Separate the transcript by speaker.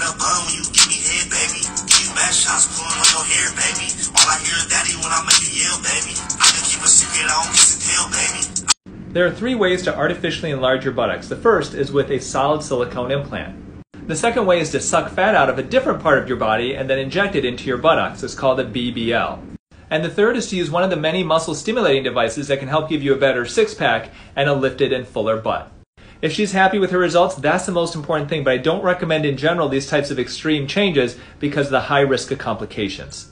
Speaker 1: in bun when you give me head, baby. Shots, pulling on your hair, baby. All I hear is daddy when I make you yell, baby. I can keep a secret, I don't kiss and tell, baby.
Speaker 2: There are three ways to artificially enlarge your buttocks. The first is with a solid silicone implant. The second way is to suck fat out of a different part of your body and then inject it into your buttocks. It's called a BBL. And the third is to use one of the many muscle stimulating devices that can help give you a better six pack and a lifted and fuller butt. If she's happy with her results, that's the most important thing, but I don't recommend in general these types of extreme changes because of the high risk of complications.